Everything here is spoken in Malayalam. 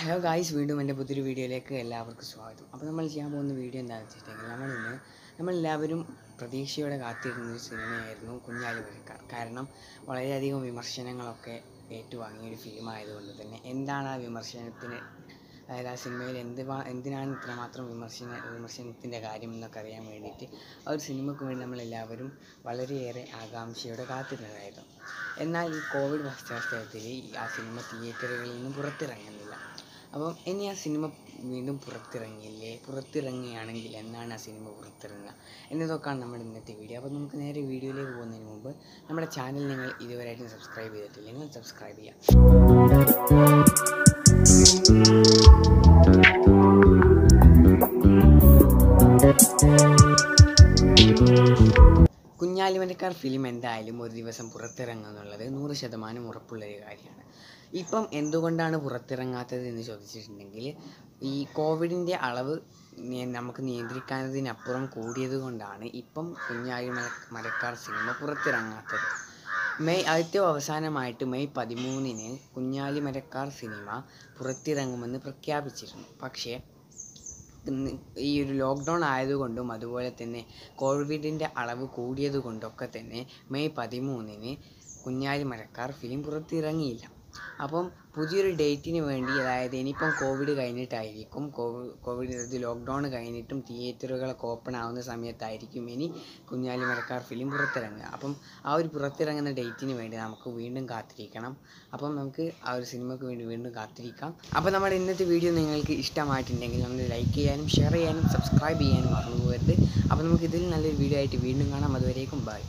ഹലോ ഗായ്സ് വീണ്ടും എന്റെ പുതിയൊരു വീഡിയോയിലേക്ക് എല്ലാവർക്കും സ്വാഗതം. അപ്പോൾ നമ്മൾ ചെയ്യാൻ പോകുന്ന വീഡിയോ എന്താണെന്ന് വെച്ചിട്ടുണ്ടെങ്കിൽ നമ്മൾ ഇന്ന് നമ്മളെല്ലാവരും പ്രതീക്ഷയോടെ കാത്തിരുന്ന ഒരു സിനിമയായിരുന്നു കുഞ്ഞാലി മരക്കാർ കാരണം വളരെയധികം വിമർശനങ്ങളൊക്കെ ഏറ്റുവാങ്ങിയ ഒരു ഫിലിം ആയതുകൊണ്ട് തന്നെ എന്താണ് ആ വിമർശനത്തിന് അതായത് ആ സിനിമയിൽ എന്ത് എന്തിനാണ് ഇത്രമാത്രം വിമർശന വിമർശനത്തിന്റെ കാര്യം എന്നൊക്കെ അറിയാൻ വേണ്ടിയിട്ട് ആ ഒരു സിനിമയ്ക്ക് വേണ്ടി നമ്മളെല്ലാവരും വളരെയേറെ ആകാംക്ഷയോടെ കാത്തിരുന്നതായിരുന്നു. എന്നാൽ ഈ കോവിഡ് പശ്ചാത്തലത്തിൽ ആ സിനിമ തിയേറ്ററുകളിൽ നിന്നും പുറത്തിറങ്ങുന്നില്ല. അപ്പം ഇനി ആ സിനിമ വീണ്ടും പുറത്തിറങ്ങിയില്ലേ? പുറത്തിറങ്ങുകയാണെങ്കിൽ എന്നാണ് ആ സിനിമ പുറത്തിറങ്ങുക? എന്നതൊക്കെയാണ് നമ്മുടെ ഇന്നത്തെ വീഡിയോ. അപ്പോൾ നമുക്ക് നേരെ വീഡിയോയിലേക്ക് പോകുന്നതിന് മുമ്പ് നമ്മുടെ ചാനൽ നിങ്ങൾ ഇതുവരെയായിട്ടും സബ്സ്ക്രൈബ് ചെയ്തിട്ടില്ലെങ്കിൽ സബ്സ്ക്രൈബ് ചെയ്യാം. കുഞ്ഞാലിമരക്കാർ ഫിലിം എന്തായാലും ഒരു ദിവസം പുറത്തിറങ്ങുന്നുള്ളത് നൂറ് ശതമാനം ഉറപ്പുള്ളൊരു കാര്യമാണ്. ഇപ്പം എന്തുകൊണ്ടാണ് പുറത്തിറങ്ങാത്തത് എന്ന് ചോദിച്ചിട്ടുണ്ടെങ്കിൽ ഈ കോവിഡിന്റെ അളവ് നമുക്ക് നിയന്ത്രിക്കാനതിനപ്പുറം കൂടിയത് കൊണ്ടാണ് ഇപ്പം കുഞ്ഞാലി മര മരക്കാർ സിനിമ പുറത്തിറങ്ങാത്തത്. മെയ് ആദ്യത്തെ അവസാനമായിട്ട് മെയ് പതിമൂന്നിന് കുഞ്ഞാലി മരക്കാർ സിനിമ പുറത്തിറങ്ങുമെന്ന് പ്രഖ്യാപിച്ചിരുന്നു. പക്ഷേ ഈ ഒരു ലോക്ക്ഡൗൺ ആയതുകൊണ്ടും അതുപോലെ തന്നെ കോവിഡിന്റെ അളവ് കൂടിയത് കൊണ്ടൊക്കെ തന്നെ മെയ് പതിമൂന്നിന് കുഞ്ഞാലി മരക്കാർ ഫിലിം പുറത്തിറങ്ങിയില്ല. അപ്പം പുതിയൊരു ഡേറ്റിന് വേണ്ടി അതായത് ഇനിയിപ്പം കോവിഡ് കഴിഞ്ഞിട്ടായിരിക്കും കോവിഡ് കോവിഡ് ഇത് ലോക്ക്ഡൗൺ കഴിഞ്ഞിട്ടും തിയേറ്ററുകളൊക്കെ ഓപ്പൺ ആവുന്ന സമയത്തായിരിക്കും ഇനി കുഞ്ഞാലി മരക്കാർ ഫിലിം പുറത്തിറങ്ങുക. അപ്പം ആ ഒരു പുറത്തിറങ്ങുന്ന ഡേറ്റിന് വേണ്ടി നമുക്ക് വീണ്ടും കാത്തിരിക്കണം. അപ്പം നമുക്ക് ആ ഒരു സിനിമയ്ക്ക് വേണ്ടി വീണ്ടും കാത്തിരിക്കാം. അപ്പം നമ്മുടെ ഇന്നത്തെ വീഡിയോ നിങ്ങൾക്ക് ഇഷ്ടമായിട്ടുണ്ടെങ്കിൽ നമ്മൾ ലൈക്ക് ചെയ്യാനും ഷെയർ ചെയ്യാനും സബ്സ്ക്രൈബ് ചെയ്യാനും മറന്നു പോകരുത്. അപ്പോൾ നമുക്ക് ഇതിൽ നല്ലൊരു വീഡിയോ ആയിട്ട് വീണ്ടും കാണാം. അതുവരേക്കും ബൈ.